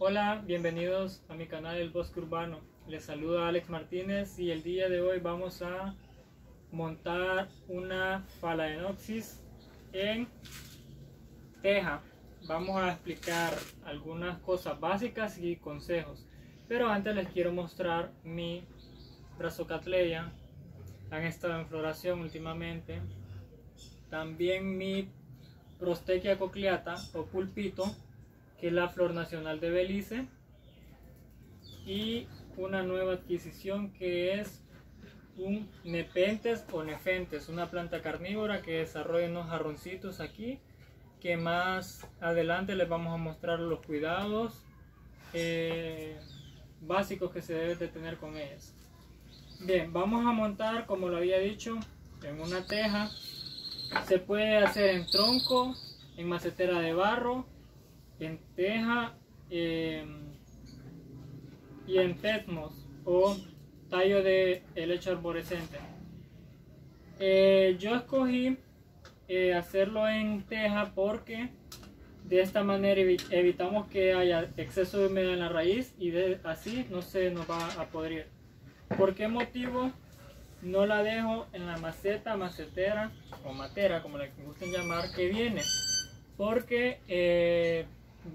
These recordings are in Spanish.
Hola, bienvenidos a mi canal El Bosque Urbano. Les saluda Alex Martínez y el día de hoy vamos a montar una phalaenopsis en teja. Vamos a explicar algunas cosas básicas y consejos. Pero antes les quiero mostrar mi Brasocatleya. Han estado en floración últimamente. También mi Prostechia cocleata o pulpito que es la flor nacional de Belice, y una nueva adquisición que es un Nepentes o Nefentes, una planta carnívora que desarrolla unos jarroncitos aquí, que más adelante les vamos a mostrar los cuidados eh, básicos que se debe de tener con ellas. Bien, vamos a montar, como lo había dicho, en una teja. Se puede hacer en tronco, en macetera de barro, en teja em, y en tetmos o tallo de helecho arborescente. Eh, yo escogí eh, hacerlo en teja porque de esta manera evitamos que haya exceso de humedad en la raíz y de, así no se nos va a podrir. ¿Por qué motivo no la dejo en la maceta, macetera o matera, como le gusten llamar, que viene? Porque eh,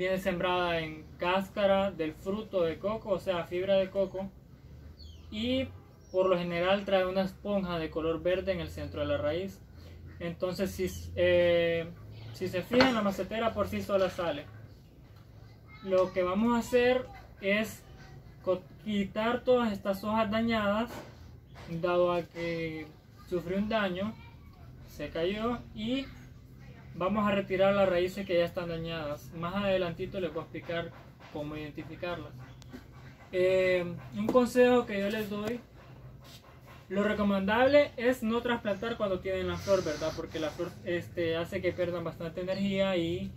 viene sembrada en cáscara del fruto de coco, o sea, fibra de coco, y por lo general trae una esponja de color verde en el centro de la raíz. Entonces, si, eh, si se fijan, la macetera por sí sola sale. Lo que vamos a hacer es quitar todas estas hojas dañadas, dado a que sufrió un daño, se cayó y Vamos a retirar las raíces que ya están dañadas. Más adelantito les voy a explicar cómo identificarlas. Eh, un consejo que yo les doy, lo recomendable es no trasplantar cuando tienen la flor, ¿verdad? Porque la flor este, hace que pierdan bastante energía y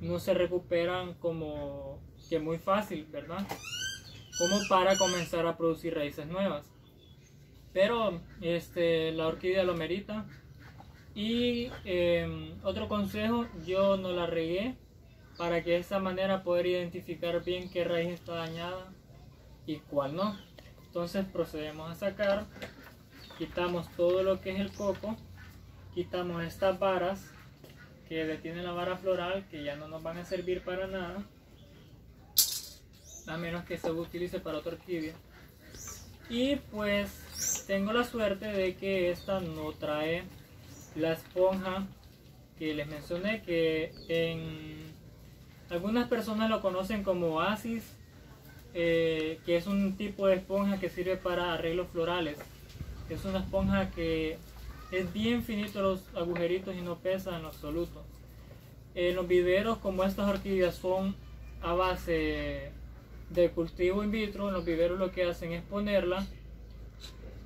no se recuperan como que muy fácil, ¿verdad? Como para comenzar a producir raíces nuevas. Pero este, la orquídea lo merita y em, otro consejo, yo no la regué para que de esa manera poder identificar bien qué raíz está dañada y cuál no. Entonces procedemos a sacar, quitamos todo lo que es el coco, quitamos estas varas que detienen la vara floral que ya no nos van a servir para nada, a menos que se utilice para otra orquídea. Y pues tengo la suerte de que esta no trae la esponja que les mencioné que en algunas personas lo conocen como oasis eh, que es un tipo de esponja que sirve para arreglos florales. Es una esponja que es bien finito los agujeritos y no pesa en absoluto. En los viveros como estas orquídeas son a base de cultivo in vitro en los viveros lo que hacen es ponerla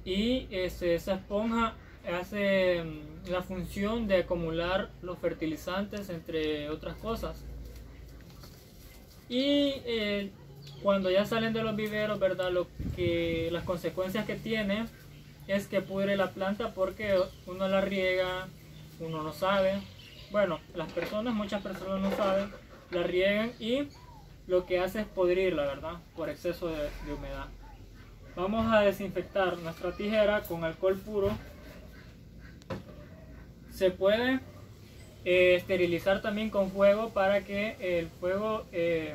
y este, esa esponja hace mm, la función de acumular los fertilizantes entre otras cosas. Y eh, cuando ya salen de los viveros verdad lo que las consecuencias que tiene es que pudre la planta porque uno la riega uno no sabe. Bueno las personas muchas personas no saben la riegan y lo que hace es podrirla verdad por exceso de, de humedad. Vamos a desinfectar nuestra tijera con alcohol puro se puede eh, esterilizar también con fuego para que el fuego eh,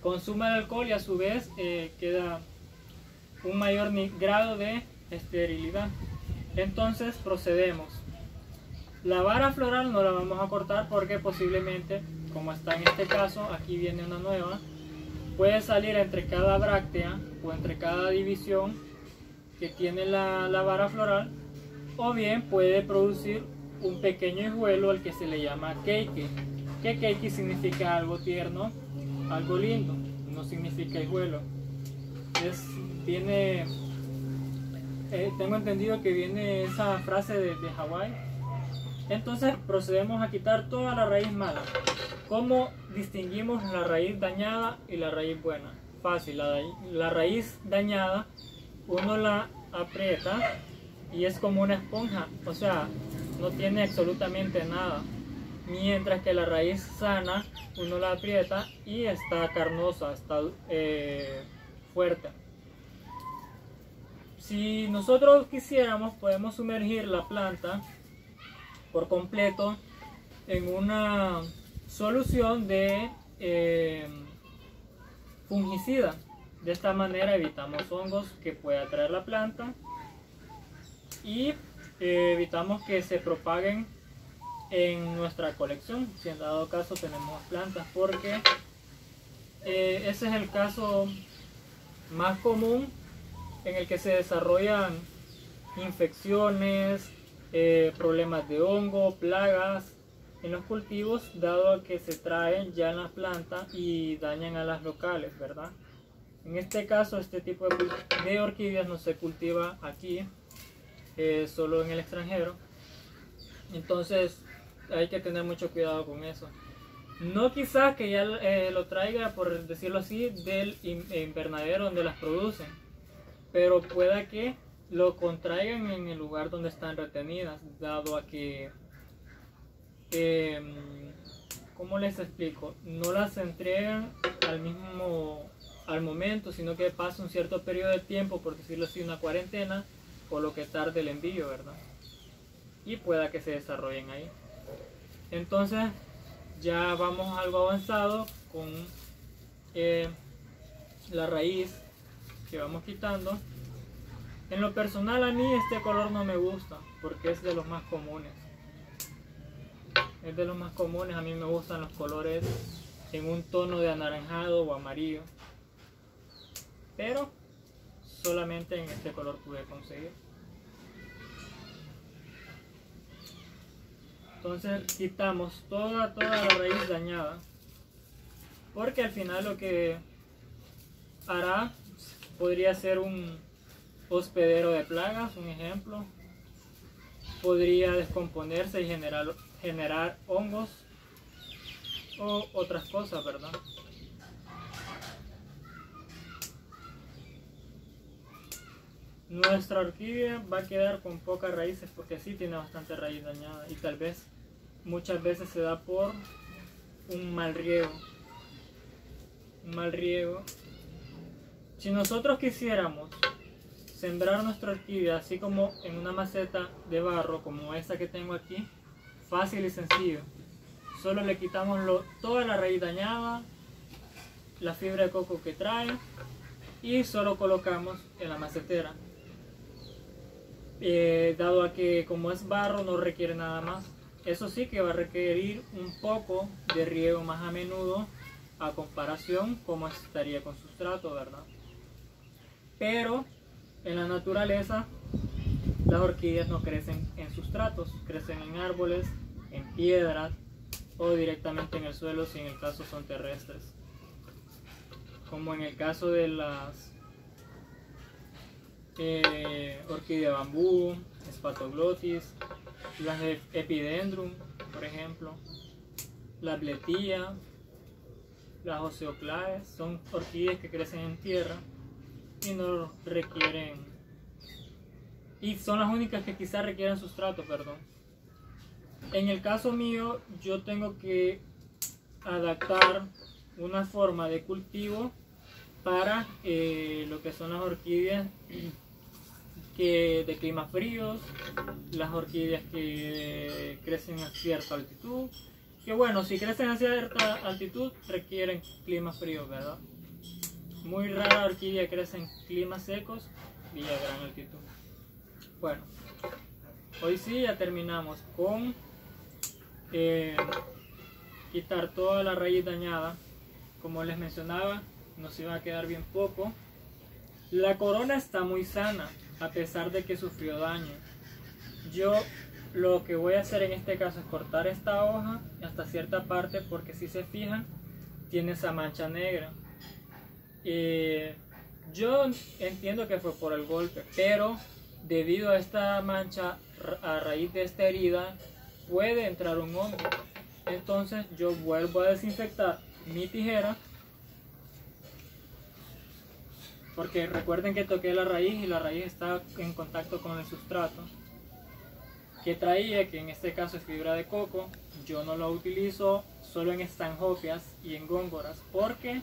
consuma el alcohol y a su vez eh, queda un mayor grado de esterilidad. Entonces procedemos. La vara floral no la vamos a cortar porque posiblemente, como está en este caso, aquí viene una nueva, puede salir entre cada bráctea o entre cada división que tiene la, la vara floral o bien puede producir un pequeño hijuelo al que se le llama keike. Que keike significa algo tierno, algo lindo, no significa hijuelo. Es, tiene, eh, tengo entendido que viene esa frase de, de Hawái. Entonces procedemos a quitar toda la raíz mala. ¿Cómo distinguimos la raíz dañada y la raíz buena? Fácil, la, la raíz dañada uno la aprieta y es como una esponja, o sea, no tiene absolutamente nada. mientras que la raíz sana uno la aprieta y está carnosa, está eh, fuerte. Si nosotros quisiéramos podemos sumergir la planta por completo en una solución de eh, fungicida. De esta manera evitamos hongos que pueda traer la planta y eh, evitamos que se propaguen en nuestra colección, si en dado caso tenemos plantas, porque eh, ese es el caso más común en el que se desarrollan infecciones, eh, problemas de hongo, plagas en los cultivos, dado que se traen ya en las plantas y dañan a las locales, ¿verdad? En este caso, este tipo de, orquídeas no se cultiva aquí, eh, solo en el extranjero. Entonces, hay que tener mucho cuidado con eso. No quizás que ya eh, lo traiga, por decirlo así, del invernadero donde las producen, pero pueda que lo contraigan en el lugar donde están retenidas, dado a que, em, ¿cómo les explico? No las entregan al mismo, al momento, sino que pasa un cierto periodo de tiempo, por decirlo así, una cuarentena, o lo que tarde el envío, ¿verdad? Y pueda que se desarrollen ahí. Entonces ya vamos algo avanzado con eh, la raíz que vamos quitando. En lo personal a mí este color no me gusta porque es de los más comunes. Es de los más comunes, a mí me gustan los colores en un tono de anaranjado o amarillo. Pero solamente en este color pude conseguir. Entonces quitamos toda, toda la raíz dañada. Porque al final lo que hará podría ser un hospedero de plagas, un ejemplo. Podría descomponerse y generar, generar hongos o otras cosas, ¿verdad? Nuestra orquídea va a quedar con pocas raíces porque sí tiene bastante raíz dañada y tal vez muchas veces se da por un mal riego. Mal riego. Si nosotros quisiéramos sembrar nuestra orquídea así como en una maceta de barro como esta que tengo aquí, fácil y sencillo. Solo le quitamos toda la raíz dañada, la fibra de coco que trae y solo colocamos en la macetera. Eh, dado a que como es barro no requiere nada más. Eso sí que va a requerir un poco de riego más a menudo a comparación como estaría con sustrato, ¿verdad? Pero en la naturaleza las orquídeas no crecen en sustratos, crecen en árboles, en piedras o directamente en el suelo si en el caso son terrestres. Como en el caso de las eh, orquídea bambú, espatoglotis, las epidendrum, por ejemplo, la bletía, las oceoclades, son orquídeas que crecen en tierra y no requieren, y son las únicas que quizás requieren sustrato, perdón. En el caso mío, yo tengo que adaptar una forma de cultivo para eh, lo que son las orquídeas que de climas fríos, las orquídeas que crecen a cierta altitud, que bueno, si crecen a cierta altitud requieren climas fríos, ¿verdad? Muy rara orquídea crece en climas secos y a gran altitud. Bueno, hoy sí ya terminamos con eh, quitar toda la raíz dañada. Como les mencionaba, nos iba a quedar bien poco. La corona está muy sana, a pesar de que sufrió daño. Yo lo que voy a hacer en este caso es cortar esta hoja hasta cierta parte porque si se fijan tiene esa mancha negra. yo entiendo que fue por el golpe, pero debido a esta mancha, a raíz de esta herida, puede entrar un hongo. Entonces yo vuelvo a desinfectar mi tijera porque recuerden que toqué la raíz y la raíz está en contacto con el sustrato que traía, que en este caso es fibra de coco, yo no lo utilizo solo en estanjopias y en góngoras porque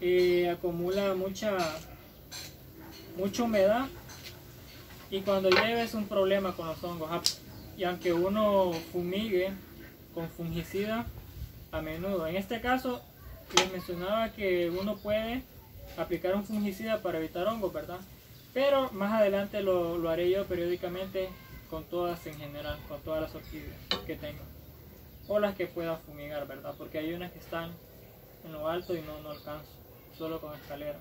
eh, acumula mucha, mucha humedad y cuando llueve es un problema con los hongos. Ah, y aunque uno fumigue con fungicida a menudo, en este caso les mencionaba que uno puede aplicar un fungicida para evitar hongos, ¿verdad? Pero más adelante lo, haré yo periódicamente con todas en general, con todas las orquídeas que tengo. O las que pueda fumigar, ¿verdad? Porque hay unas que están en lo alto y no, no alcanzo, solo con escalera.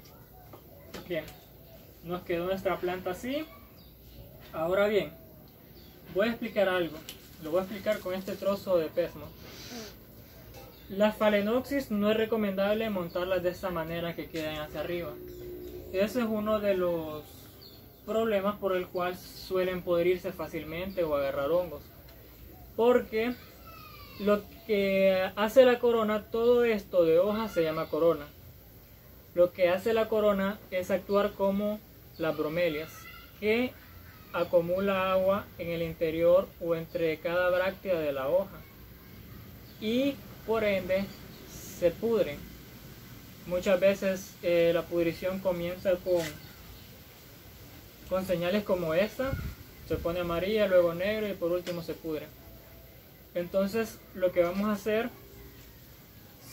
Bien, nos quedó nuestra planta así. Ahora bien, voy a explicar algo. Lo voy a explicar con este trozo de pesmo. Las phalaenopsis no es recomendable montarlas de esta manera que queden hacia arriba. Ese es uno de los problemas por el cual suelen podrirse fácilmente o agarrar hongos. Porque lo que hace la corona, todo esto de hojas se llama corona. Lo que hace la corona es actuar como las bromelias, que acumula agua en el interior o entre cada bráctea de la hoja. Y por ende se pudren. Muchas veces eh, la pudrición comienza con con señales como esta, se pone amarilla, luego negro y por último se pudre. Entonces lo que vamos a hacer,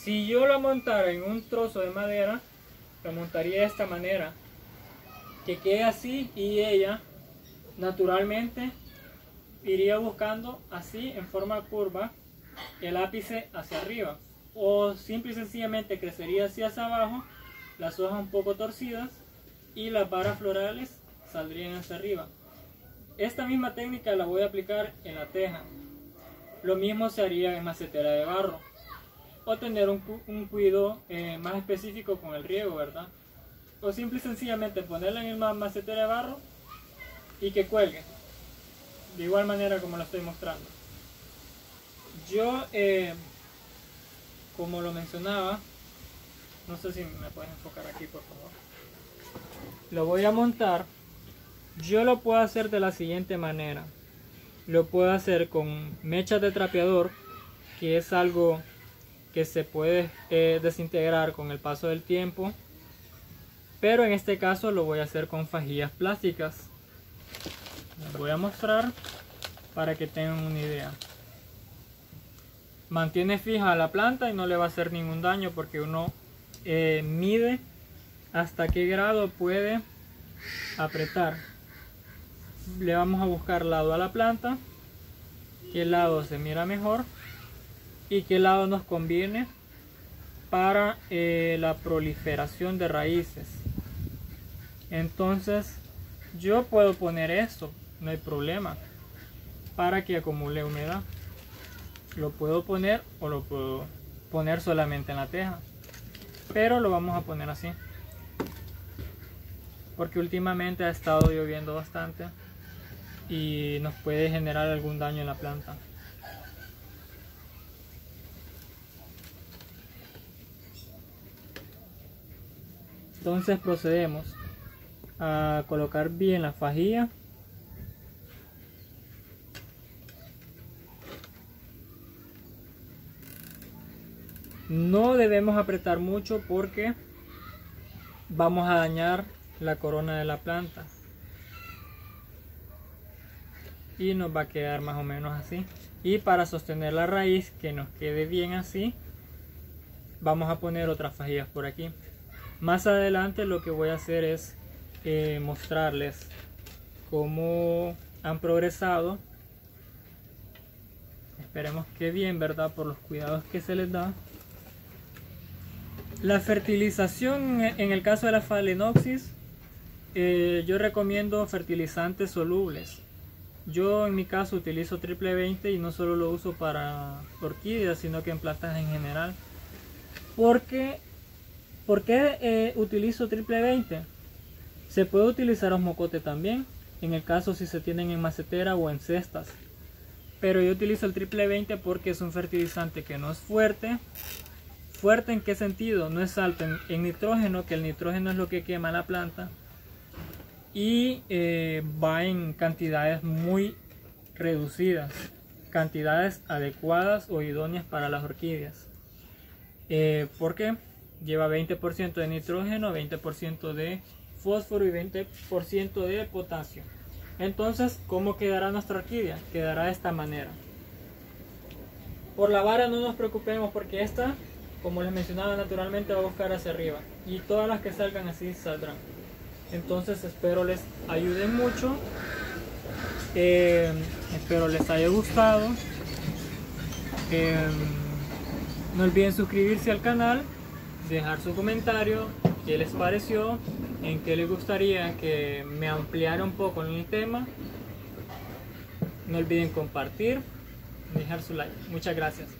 si yo la montara en un trozo de madera, la montaría de esta manera, que quede así y ella naturalmente iría buscando así en forma curva el ápice hacia arriba o simple y sencillamente crecería hacia abajo las hojas un poco torcidas y las varas florales saldrían hacia arriba. Esta misma técnica la voy a aplicar en la teja. Lo mismo se haría en macetera de barro. O tener un, un cuidado eh, más específico con el riego, ¿verdad? O simple y sencillamente ponerla en una macetera de barro y que cuelgue. De igual manera como lo estoy mostrando. Yo, eh, como lo mencionaba, no sé si me puedes enfocar aquí por favor. Lo voy a montar yo lo puedo hacer de la siguiente manera. Lo puedo hacer con mechas de trapeador, que es algo que se puede eh, desintegrar con el paso del tiempo. Pero en este caso lo voy a hacer con fajillas plásticas. Les voy a mostrar para que tengan una idea. Mantiene fija la planta y no le va a hacer ningún daño porque uno eh, mide hasta qué grado puede apretar le vamos a buscar lado a la planta, qué lado se mira mejor y qué lado nos conviene para eh, la proliferación de raíces. Entonces yo puedo poner esto, no hay problema, para que acumule humedad. Lo puedo poner o lo puedo poner solamente en la teja, pero lo vamos a poner así. Porque últimamente ha estado lloviendo bastante y nos puede generar algún daño en la planta. Entonces procedemos a colocar bien la fajilla. No debemos apretar mucho porque vamos a dañar la corona de la planta. Y nos va a quedar más o menos así. Y para sostener la raíz que nos quede bien así vamos a poner otras fajillas por aquí. Más adelante lo que voy a hacer es eh, mostrarles cómo han progresado. Esperemos que bien verdad por los cuidados que se les da la fertilización en el caso de la phalaenopsis eh, yo recomiendo fertilizantes solubles yo en mi caso utilizo triple 20 y no solo lo uso para orquídeas, sino que en plantas en general. Porque, ¿Por qué eh, utilizo triple 20? Se puede utilizar osmocote también, en el caso si se tienen en macetera o en cestas. Pero yo utilizo el triple 20 porque es un fertilizante que no es fuerte. ¿Fuerte en qué sentido? No es alto en nitrógeno, que el nitrógeno es lo que quema la planta y eh, va en cantidades muy reducidas, cantidades adecuadas o idóneas para las orquídeas. Eh, ¿Por qué? Lleva 20% de nitrógeno, 20% de fósforo y 20% de potasio. Entonces, ¿cómo quedará nuestra orquídea? Quedará de esta manera. Por la vara no nos preocupemos porque esta, como les mencionaba, naturalmente va a buscar hacia arriba. Y todas las que salgan así saldrán. Entonces espero les ayude mucho. Eh, espero les haya gustado. Eh, no olviden suscribirse al canal, dejar su comentario, qué les pareció, en qué les gustaría que me ampliara un poco en el tema. No olviden compartir, dejar su like. Muchas gracias.